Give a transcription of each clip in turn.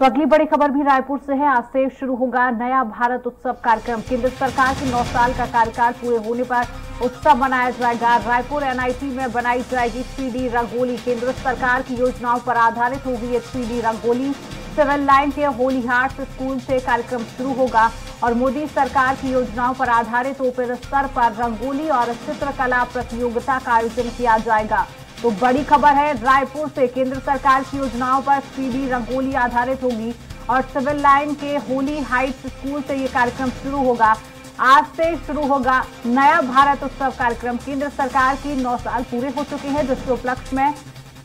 तो अगली बड़ी खबर भी रायपुर से है। आज से शुरू होगा नया भारत उत्सव कार्यक्रम। केंद्र सरकार के नौ साल का कार्यकाल पूरे होने पर उत्सव मनाया जाएगा। रायपुर एनआईटी में बनाई जाएगी थ्री रंगोली। केंद्र सरकार की योजनाओं पर आधारित होगी ये थ्री रंगोली। सिविल लाइन के होली हार्ट स्कूल से कार्यक्रम शुरू होगा और मोदी सरकार की योजनाओं पर आधारित ओपन स्तर पर रंगोली और चित्रकला प्रतियोगिता का आयोजन किया जाएगा। तो बड़ी खबर है, रायपुर से केंद्र सरकार की योजनाओं पर सीधी रंगोली आधारित होगी और सिविल लाइन के होली हाइट्स स्कूल से ये कार्यक्रम शुरू होगा। आज से शुरू होगा नया भारत उत्सव कार्यक्रम। केंद्र सरकार की नौ साल पूरे हो चुके हैं जिसके उपलक्ष्य में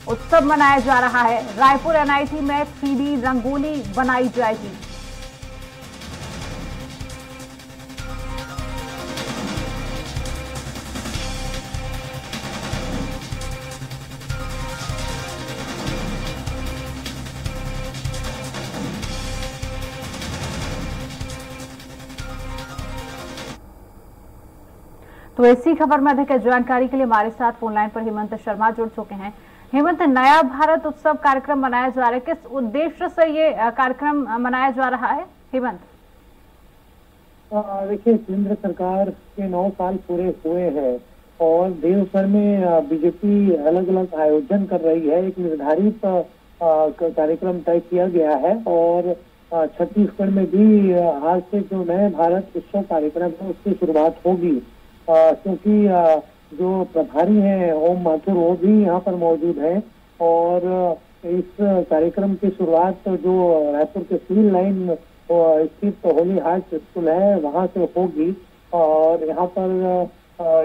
उत्सव मनाया जा रहा है। रायपुर एनआईटी में थ्री रंगोली बनाई जाएगी। तो ऐसी खबर में अधिक जानकारी के लिए हमारे साथ फोनलाइन पर हेमंत शर्मा जुड़ चुके हैं। हेमंत, नया भारत उत्सव कार्यक्रम मनाया जा रहा है। किस उद्देश्य से ये कार्यक्रम मनाया जा रहा है? हेमंत। देखिए, केंद्र सरकार के नौ साल पूरे हुए हैं और देश भर में बीजेपी अलग अलग आयोजन कर रही है। एक निर्धारित कार्यक्रम तय किया गया है और छत्तीसगढ़ में भी आज से जो नए भारत उत्सव कार्यक्रम है, उसकी शुरुआत होगी। क्योंकि जो प्रभारी हैं, ओम माथुर, वो भी यहाँ पर मौजूद हैं। और इस कार्यक्रम की शुरुआत जो रायपुर के सिविल लाइन स्थित होली हार्ट स्कूल है, वहाँ से होगी। और यहाँ पर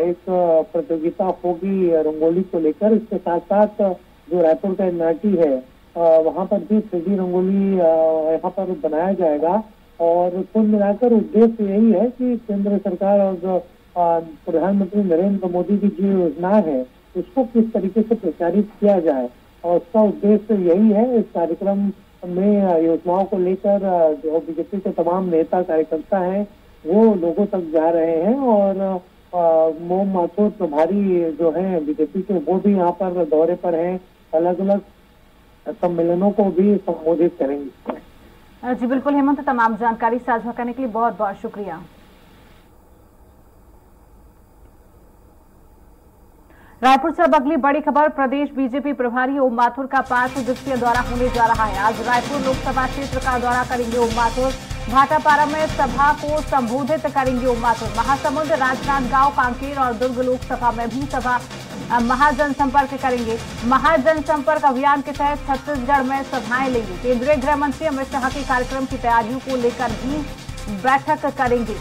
एक प्रतियोगिता होगी रंगोली को लेकर। इसके साथ साथ जो रायपुर का नाटी है वहाँ पर भी थ्री रंगोली यहाँ पर बनाया जाएगा। और कुल मिलाकर उद्देश्य यही है कि केंद्र सरकार और प्रधानमंत्री नरेंद्र मोदी की जो योजना है, उसको किस तरीके से प्रचारित किया जाए? और उसका उद्देश्य यही है, इस कार्यक्रम में योजनाओं को लेकर जो बीजेपी के तमाम नेता कार्यकर्ता हैं, वो लोगों तक जा रहे हैं और मोम माथुर प्रभारी जो है बीजेपी के, वो भी यहाँ पर दौरे पर हैं। अलग अलग सम्मेलनों को भी संबोधित करेंगे। जी, बिल्कुल, हेमंत, तमाम जानकारी साझा करने के लिए बहुत बहुत शुक्रिया। रायपुर से अब अगली बड़ी खबर, प्रदेश बीजेपी प्रभारी ओम माथुर का पाँच दिवसीय दौरा होने जा रहा है। आज रायपुर लोकसभा क्षेत्र का दौरा करेंगे ओम माथुर। भाटापारा में सभा को संबोधित करेंगे ओम माथुर। महासमुंद, राजनांदगांव, कांकेर और दुर्ग लोकसभा में भी सभा महाजन संपर्क करेंगे। महाजन संपर्क अभियान के तहत छत्तीसगढ़ में सभाएँ लेंगे। केंद्रीय गृह मंत्री अमित शाह के कार्यक्रम की तैयारियों को लेकर भी बैठक करेंगे।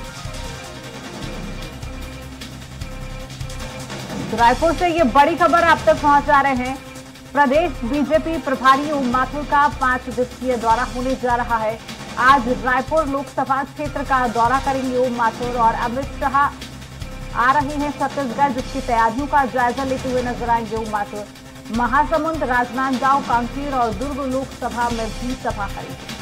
रायपुर से ये बड़ी खबर आप तक पहुँचा रहे हैं। प्रदेश बीजेपी प्रभारी ओम माथुर का पाँच दिवसीय दौरा होने जा रहा है। आज रायपुर लोकसभा क्षेत्र का दौरा करेंगे ओम माथुर और अमित शाह। आ रहे हैं छत्तीसगढ़, जिसकी तैयारियों का जायजा लेते हुए नज़र आएँगे ओम माथुर। महासमुंद, राजनांदगांव, कांकेर और दुर्ग लोकसभा में भी सभा करेंगे।